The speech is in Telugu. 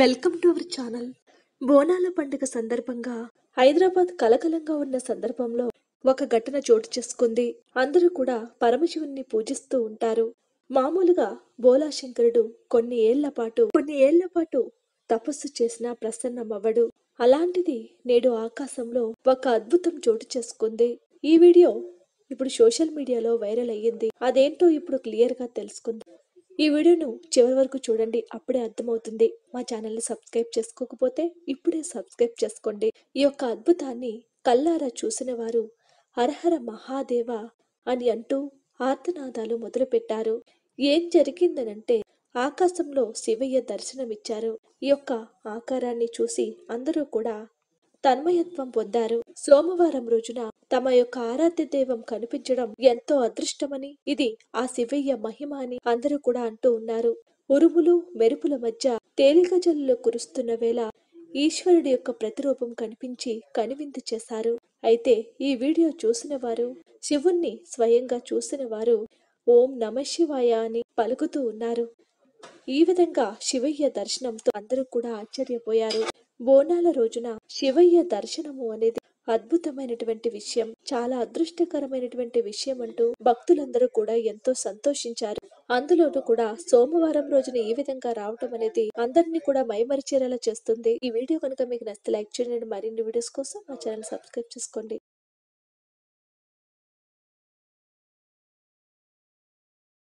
Welcome to our channel. బోనాల పండుగ సందర్భంగా హైదరాబాద్ కలకలంగా ఉన్న సందర్భంలో ఒక ఘటన చోటు చేసుకుంది. అందరూ కూడా పరమశివుణ్ణి పూజిస్తూ ఉంటారు. మామూలుగా బోలాశంకరుడు కొన్ని ఏళ్ళ పాటు కొన్ని ఏళ్ళ పాటు తపస్సు చేసినా ప్రసన్నమవ్వడు. అలాంటిది నేడు ఆకాశంలో ఒక అద్భుతం చోటు చేసుకుంది. ఈ వీడియో ఇప్పుడు సోషల్ మీడియాలో వైరల్ అయ్యింది. అదేంటో ఇప్పుడు క్లియర్గా ఈ వీడియోను చివరి వరకు చూడండి అప్పుడే అర్థమవుతుంది. మా ఛానల్ని సబ్స్క్రైబ్ చేసుకోకపోతే ఇప్పుడే సబ్స్క్రైబ్ చేసుకోండి. ఈ యొక్క అద్భుతాన్ని కల్లారా చూసిన వారు హరహర మహాదేవ అని అంటూ ఆర్తనాదాలు మొదలుపెట్టారు. ఏం జరిగిందనంటే ఆకాశంలో శివయ్య దర్శనమిచ్చారు. ఈ యొక్క ఆకారాన్ని చూసి అందరూ కూడా తన్మయత్వం పొందారు. సోమవారం రోజున తమ యొక్క ఆరాధ్య దైవం కనిపించడం ఎంతో అదృష్టమని ఇది ఆ శివయ్య మహిమ అని అందరూ కూడా అంటూ ఉన్నారు. ఉరుములు మెరుపుల మధ్య తేలిక జల్లులు కురుస్తున్న వేళ ఈశ్వరుడి యొక్క ప్రతిరూపం కనిపించి కనువిందు చేశారు. అయితే ఈ వీడియో చూసిన వారు శివుణ్ణి స్వయంగా చూసిన వారు ఓం నమ శివాయ అని పలుకుతూ ఉన్నారు. ఈ విధంగా శివయ్య దర్శనంతో అందరూ కూడా ఆశ్చర్యపోయారు. బోనాల రోజున శివయ్య దర్శనము అనేది అద్భుతమైనటువంటి విషయం. చాలా అదృష్టకరమైనటువంటి విషయం అంటూ భక్తులందరూ కూడా ఎంతో సంతోషించారు. అందులోనూ కూడా సోమవారం రోజున ఈ విధంగా రావటం అనేది అందరినీ కూడా మైమరిచేరేలా చేస్తుంది. ఈ వీడియో కనుక మీకు నచ్చితే లైక్ చేయండి. మరిన్ని వీడియోస్ కోసం మా ఛానల్ సబ్స్క్రైబ్ చేసుకోండి.